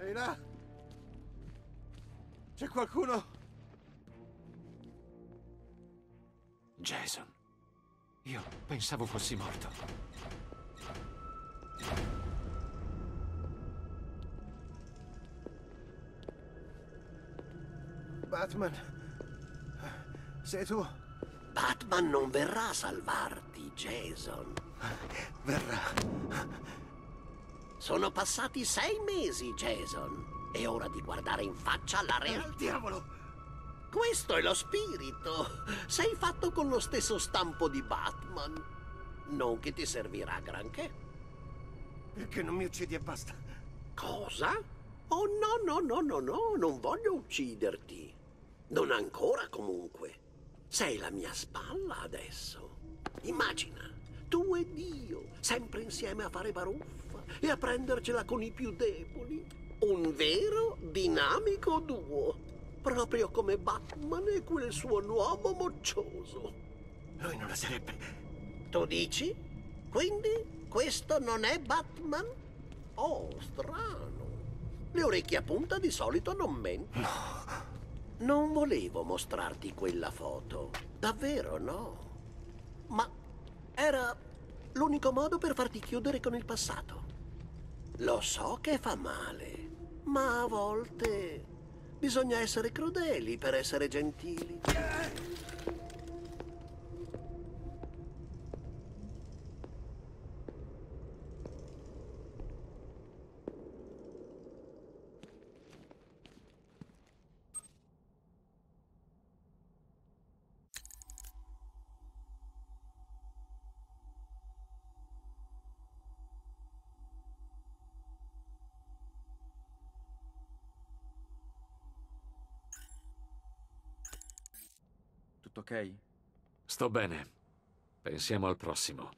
Ehi là! C'è qualcuno? Jason. Io pensavo fossi morto. Batman? Sei tu? Batman non verrà a salvarti, Jason. Verrà. Sono passati sei mesi, Jason. È ora di guardare in faccia la Al realtà. diavolo! Questo è lo spirito. Sei fatto con lo stesso stampo di Batman. Non che ti servirà granché. Perché non mi uccidi e basta? Cosa? Oh no, no, no, no, no, non voglio ucciderti. Non ancora comunque. Sei la mia spalla adesso. Immagina, tu e Dio, sempre insieme a fare baruffa e a prendercela con i più deboli. Un vero dinamico duo. Proprio come Batman e quel suo nuovo moccioso. Lui non la sarebbe. Tu dici? Quindi questo non è Batman? Oh, strano. Le orecchie a punta di solito non mentono. Non volevo mostrarti quella foto. Davvero no. Ma era l'unico modo per farti chiudere con il passato. Lo so che fa male, ma a volte bisogna essere crudeli per essere gentili. Tutto ok? Sto bene. Pensiamo al prossimo.